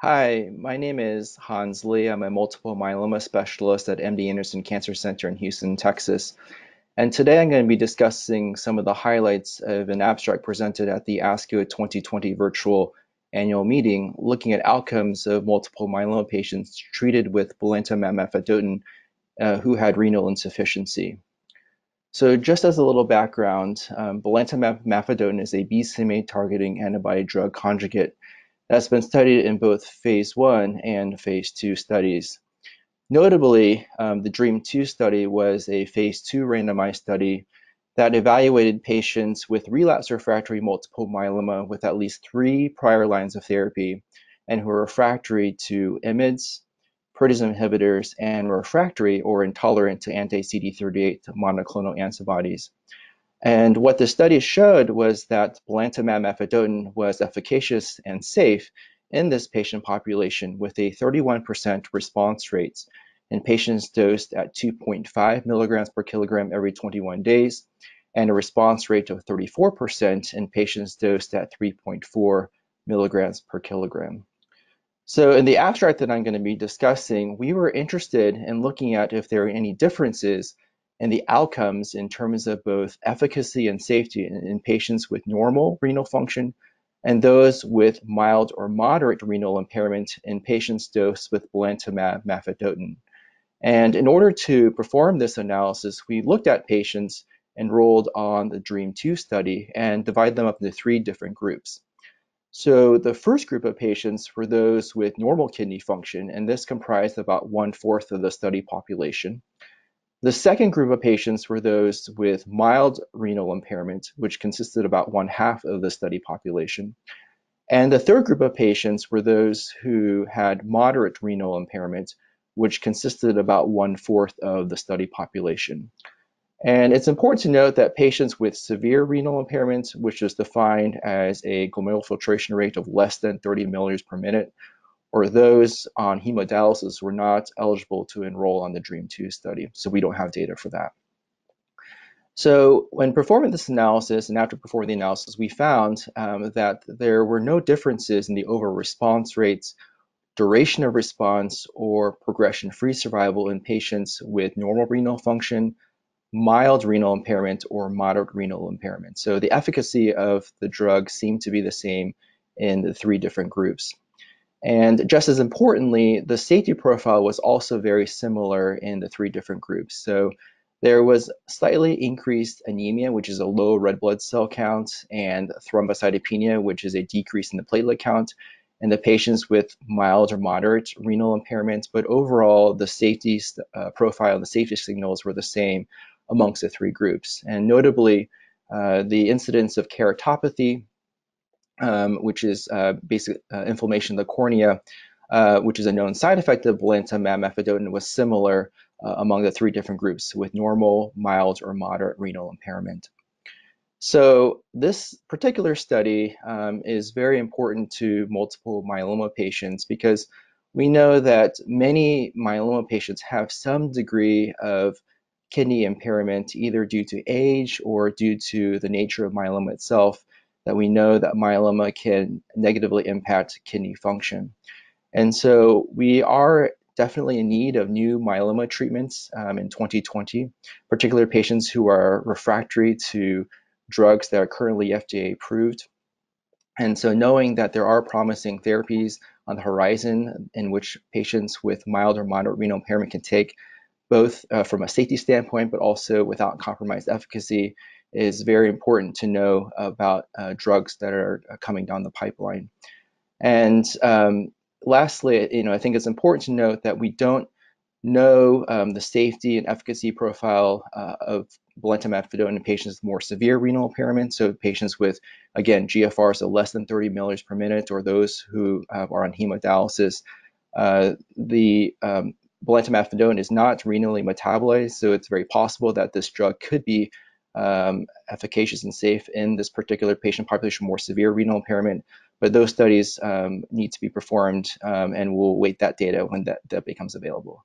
Hi, my name is Hans Lee. I'm a multiple myeloma specialist at MD Anderson Cancer Center in Houston, Texas. And today I'm going to be discussing some of the highlights of an abstract presented at the ASCO 2020 virtual annual meeting looking at outcomes of multiple myeloma patients treated with belantamab mafodotin uh, who had renal insufficiency. So just as a little background, um, belantamab mafodotin is a BCMA targeting antibody drug conjugate that's been studied in both phase one and phase two studies. Notably, um, the DREAMM-2 study was a phase two randomized study that evaluated patients with relapse refractory multiple myeloma with at least three prior lines of therapy and who are refractory to IMiDs, proteasome inhibitors, and refractory or intolerant to anti-CD38 monoclonal antibodies. And what the study showed was that belantamab mafodotin was efficacious and safe in this patient population with a 31% response rate in patients dosed at 2.5 milligrams per kilogram every 21 days, and a response rate of 34% in patients dosed at 3.4 milligrams per kilogram. So in the abstract that I'm going to be discussing, we were interested in looking at if there are any differences and the outcomes in terms of both efficacy and safety in, in, patients with normal renal function and those with mild or moderate renal impairment in patients dosed with belantamab mafodotin. And in order to perform this analysis, we looked at patients enrolled on the DREAMM-2 study and divided them up into three different groups. So the first group of patients were those with normal kidney function, and this comprised about one-fourth of the study population. The second group of patients were those with mild renal impairment, which consisted about one half of the study population. And the third group of patients were those who had moderate renal impairment, which consisted about one fourth of the study population. And it's important to note that patients with severe renal impairment, which is defined as a glomerular filtration rate of less than 30 milliliters per minute, or those on hemodialysis were not eligible to enroll on the DREAMM-2 study. So we don't have data for that. So when performing this analysis and after performing the analysis, we found um, that there were no differences in the overall response rates, duration of response, or progression-free survival in patients with normal renal function, mild renal impairment, or moderate renal impairment. So the efficacy of the drug seemed to be the same in the three different groups. And just as importantly, the safety profile was also very similar in the three different groups. So there was slightly increased anemia, which is a low red blood cell count, and thrombocytopenia, which is a decrease in the platelet count, in the patients with mild or moderate renal impairments. But overall, the safety uh, profile and the safety signals were the same amongst the three groups. And notably, uh, the incidence of keratopathy um, which is uh, basic uh, inflammation of the cornea, uh, which is a known side effect of belantamab mafodotin, was similar uh, among the three different groups with normal, mild, or moderate renal impairment. So this particular study um, is very important to multiple myeloma patients because we know that many myeloma patients have some degree of kidney impairment either due to age or due to the nature of myeloma itself that we know that myeloma can negatively impact kidney function. And so we are definitely in need of new myeloma treatments um, in 2020, particularly patients who are refractory to drugs that are currently FDA approved. And so knowing that there are promising therapies on the horizon in which patients with mild or moderate renal impairment can take, both uh, from a safety standpoint, but also without compromised efficacy, is very important to know about uh, drugs that are uh, coming down the pipeline. And um, lastly, you know, I think it's important to note that we don't know um, the safety and efficacy profile uh, of belantamab in patients with more severe renal impairment. So patients with, again, GFRs of less than 30 milliliters per minute, or those who uh, are on hemodialysis. Uh, the um, belantamab is not renally metabolized, so it's very possible that this drug could be um, efficacious and safe in this particular patient population, more severe renal impairment. But those studies um, need to be performed, um, and we'll wait that data when that, that becomes available.